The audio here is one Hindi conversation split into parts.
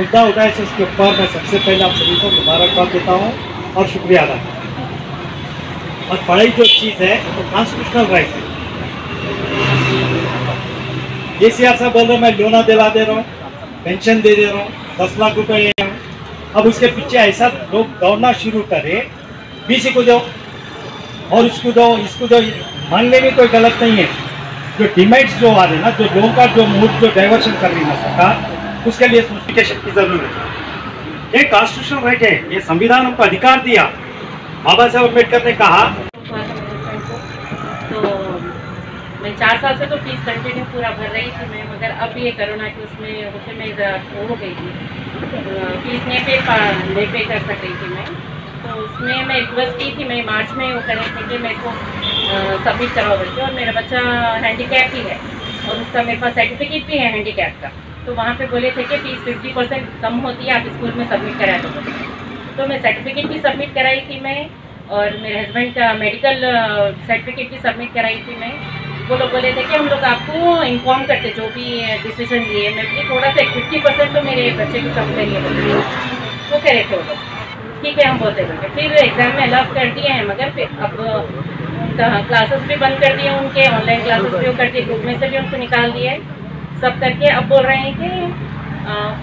मुद्दा उठाए से उसके ऊपर मैं सबसे पहले आप सभी को मुबारकबाद देता हूँ और शुक्रिया अदा करता हूँ। और पढ़ाई जो चीज़ है, वो कॉन्स्टिट्यूशनल राइट है। ये सी आर साहब बोल रहे मैं लोना दिला दे रहा हूँ पेंशन दे दे रहा हूँ, दस लाख रुपए ले रहा हूँ। अब उसके पीछे ऐसा लोग दौड़ना शुरू करे, बीसी को दो, और इसको दो इसको दो, मानने में कोई गलत नहीं है। जो डिमेट्स जो आ रहे हैं ना, जो लोगों का जो मूड जो डाइवर्शन कर रही है ना सरकार उसके लिए नोटिफिकेशन की ज़रूरत है। ये कॉन्स्टिट्यूशनल राइट है। ये संविधान हमको अधिकार दिया। बाबा साहब अंबेडकर ने कहा तो मैं चार साल से तो फ़ीस कंटिन्यू पूरा भर रही थी मैं, मगर अब ये कोरोना के उसमें होते मैं हो गई थी। फ़ीस नहीं पे नहीं पे कर सक रही थी मैं। तो उसमें मैं रिक्वेस्ट की थी, मैं मार्च में वो करे थे कि मेरे को सबमिट करवा करके और मेरा बच्चा हैंडीकैप ही है। और उसका मेरे पास सर्टिफिकेट भी है हैंडीकैप का। तो वहाँ पे बोले थे कि फ़ीस फिफ्टी परसेंट कम होती है, आप स्कूल में सबमिट करा दो। तो मैं सर्टिफिकेट भी सबमिट कराई थी मैं, और मेरे हस्बैंड का मेडिकल सर्टिफिकेट भी सबमिट कराई थी मैं। वो लोग बोले थे कि हम लोग आपको इन्फॉर्म करते जो भी डिसीज़न लिए। मैं भी थोड़ा सा फिफ्टी परसेंट तो मेरे बच्चे को कम करिए। वो कह रहे थे वो लोग। ठीक है, हम बोलते बोलते फिर एग्ज़ाम में अलाउ कर दिए हैं, मगर फिर अब उनका क्लासेस भी बंद कर दिए उनके ऑनलाइन क्लासेस भी कर दिए ग्रुप में से भी उनको निकाल दिए। सब करके अब बोल रहे हैं कि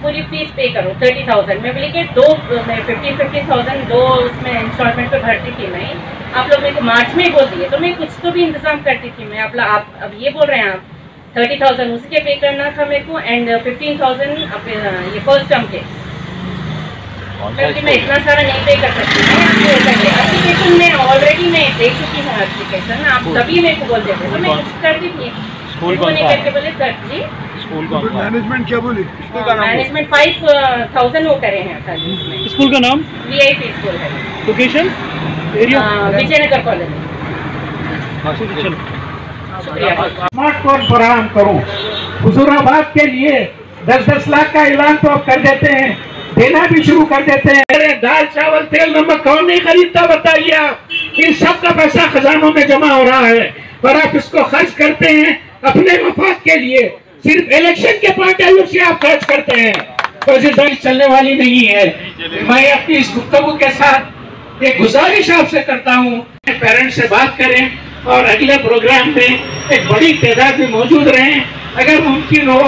पूरी फ़ीस पे करो थर्टी थाउज़ेंड मैं बोली कि दो मैं फिफ्टीन फिफ्टीन थाउज़ेंड दो उसमें इंस्टॉलमेंट पे भरती थी मैं। आप लोग मेरे को मार्च में बोल दिए तो मैं कुछ तो भी इंतज़ाम करती थी मैं। आप आप अब ये बोल रहे हैं आप थर्टी थाउज़ेंड उसके पे करना था मेरे को एंड फिफ्टीन थाउज़ेंड ये फ़र्स्ट टर्म के। क्योंकि मैं इतना सारा नहीं पे कर सकती एप्लीकेशन में ऑलरेडी मैं दे चुकी हूँ एप्लीकेशन आप तभी मेरे को बोल देते तो मैं कुछ कर दी थी स्कूल करके बोले सर जी स्कूल का मैनेजमेंट क्या बोली? स्कूल का नाम मैनेजमेंट फाइव थाउज़ेंड वो करे हैं स्कूल का नाम? वी आई पी स्कूल है। Location area Vijayanagar college. Smartphone फराहम करूँ। हुजूराबाद के लिए दस दस लाख का ऐलान तो आप कर देते हैं। देना भी शुरू कर देते हैं। अरे दाल चावल तेल नमक कौन नहीं खरीदता बताइए आप? इन सब का पैसा खजानों में जमा हो रहा है। पर आप इसको खर्च करते हैं अपने मफाद के लिए। सिर्फ़ इलेक्शन के पॉइंट ऑफ़ व्यू से आप खर्च करते हैं। कोशिश चलने वाली नहीं है। मैं अपनी इस गुफ्तगु के साथ एक गुजारिश आपसे करता हूँ। पेरेंट्स से बात करें और अगले प्रोग्राम में एक बड़ी तादाद में मौजूद रहें। अगर मुमकिन हो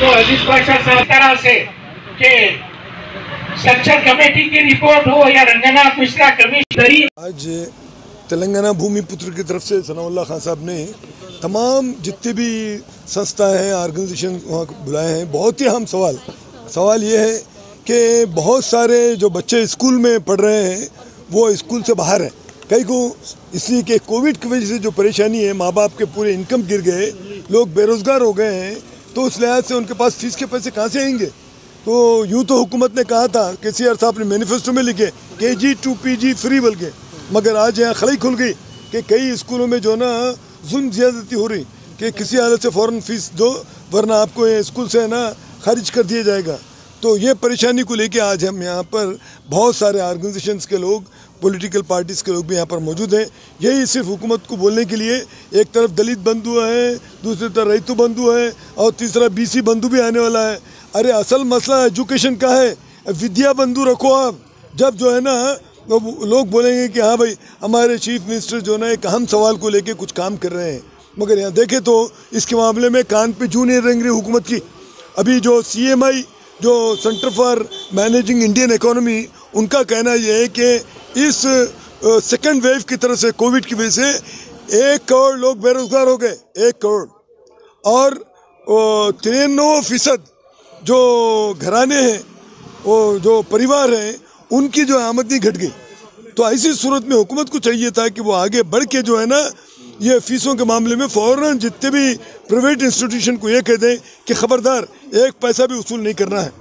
तो अज़ीज़ पाशा साहब तरह से के स्ट्रक्चर कमेटी की रिपोर्ट हो या रंगनाथ मिश्रा कमिश्नरी आज तेलंगाना भूमि पुत्र की तरफ़ से सनाउल्ला खान साहब ने तमाम जितने भी संस्था हैं, ऑर्गेनाइजेशन वहाँ बुलाए हैं, बहुत ही अहम सवाल। सवाल ये है कि बहुत सारे जो बच्चे स्कूल में पढ़ रहे हैं, वो स्कूल से बाहर हैं। कई को इसलिए कि कोविड की वजह से जो परेशानी है माँ बाप के पूरे इनकम गिर गए, लोग बेरोज़गार हो गए हैं तो उस लिहाज से उनके पास फ़ीस के पैसे कहाँ से आएँगे? तो यूँ तो हुकूमत ने कहा था कि सी आर साहब अपने मैनिफेस्टो में लिखे K G to P G free बोल के मगर आज यहाँ खड़ी खुल गई कि कई स्कूलों में जो ना जुल्म ज़्यादती हो रही, कि किसी हालत से फ़ौर फ़ीस दो, वरना आपको ये स्कूल से ना खारिज कर दिया जाएगा। तो ये परेशानी को लेके आज हम यहाँ पर बहुत सारे ऑर्गेनाइजेशंस के लोग, पॉलिटिकल पार्टीज़ के लोग भी यहाँ पर मौजूद हैं। यही सिर्फ़ हुकूमत को बोलने के लिए एक तरफ़ दलित बंधु है, दूसरी तरफ़ रैतु बंधु है, और तीसरा बीसी बंधु भी आने वाला है। अरे असल मसला एजुकेशन का है, विद्या बंधु रखो आप। जब जो है ना तो लोग बोलेंगे कि हाँ भाई, हमारे चीफ मिनिस्टर जो ना, एक अहम सवाल को लेके कुछ काम कर रहे हैं। मगर यहाँ देखें तो इसके मामले में कान पे जू नहीं रेंग रही हुकूमत की। अभी जो सीएमआई जो centre for managing Indian economy उनका कहना यह है कि इस सेकेंड वेव की तरह से कोविड की वजह से एक करोड़ लोग बेरोजगार हो गए, एक करोड़। और तिरानवे फ़ीसद जो घराने हैं, वो जो परिवार हैं, उनकी जो आमदनी घट गई। तो ऐसी सूरत में हुकूमत को चाहिए था कि वो आगे बढ़ के जो है ना, ये फीसों के मामले में फ़ौर जितने भी प्राइवेट इंस्टीट्यूशन को ये कह दें कि ख़बरदार, एक पैसा भी वसूल नहीं करना है।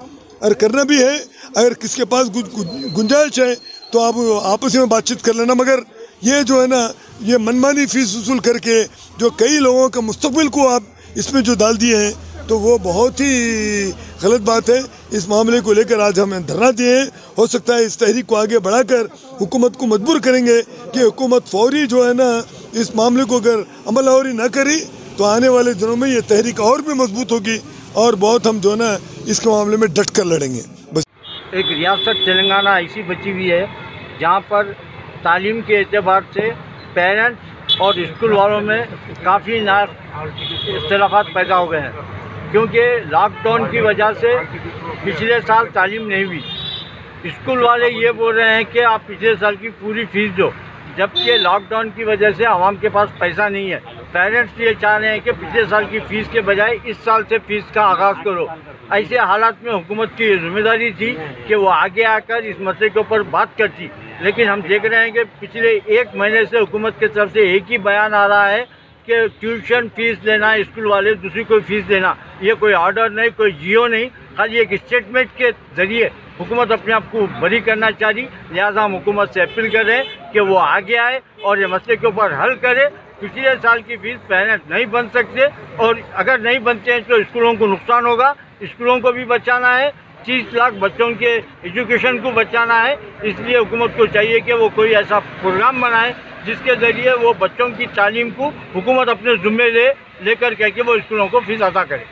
अगर करना भी है, अगर किसके पास गुंजाइश है तो आप आपस में बातचीत कर लेना। मगर ये जो है ना, ये मनमानी फ़ीस वसूल करके जो कई लोगों का मुस्तबिल को आप इसमें जो डाल दिए हैं तो वो बहुत ही गलत बात है। इस मामले को लेकर आज हमें धरना दिए हैं। सकता है इस तहरीक को आगे बढ़ाकर हुकूमत को मजबूर करेंगे कि हुकूमत फौरी जो है ना, इस मामले को अगर अमल आवरी ना करी तो आने वाले दिनों में ये तहरीक और भी मज़बूत होगी और बहुत हम जो है ना, इसके मामले में डट कर लड़ेंगे। बस। एक रियासत तेलंगाना ऐसी बची हुई है, जहाँ पर तालीम के एतबार से पेरेंट्स और स्कूल वालों में काफ़ी ना इख्तलाफात पैदा हो गए हैं। क्योंकि लॉकडाउन की वजह से पिछले साल तालीम नहीं हुई। स्कूल वाले ये बोल रहे हैं कि आप पिछले साल की पूरी फ़ीस दो, जबकि लॉकडाउन की वजह से आवाम के पास पैसा नहीं है। पेरेंट्स ये चाह रहे हैं कि पिछले साल की फ़ीस के बजाय इस साल से फ़ीस का आगाज़ करो। ऐसे हालात में हुकूमत की ज़िम्मेदारी थी कि वो आगे आकर इस मसले के ऊपर बात करती। लेकिन हम देख रहे हैं कि पिछले एक महीने से हुकूमत की तरफ़ से एक ही बयान आ रहा है कि ट्यूशन फ़ीस लेना, स्कूल वाले दूसरी कोई फ़ीस देना, ये कोई ऑर्डर नहीं, कोई जियो नहीं, खाली एक स्टेटमेंट के ज़रिए हुकूमत अपने आप को बरी करना चाह रही। लिहाजा हम हुकूमत से अपील कर रहे हैं कि वो आगे आए और ये मसले के ऊपर हल करे। पिछले साल की फ़ीस पेरेंट नहीं बन सकते और अगर नहीं बनते हैं तो स्कूलों को नुकसान होगा। स्कूलों को भी बचाना है। तीस लाख बच्चों के एजुकेशन को बचाना है। इसलिए हुकूमत को चाहिए कि वो कोई ऐसा प्रोग्राम बनाए जिसके ज़रिए वो बच्चों की तालीम को हुकूमत अपने ज़ुम्मे ले, लेकर के वो स्कूलों को फ़ीस अदा करे।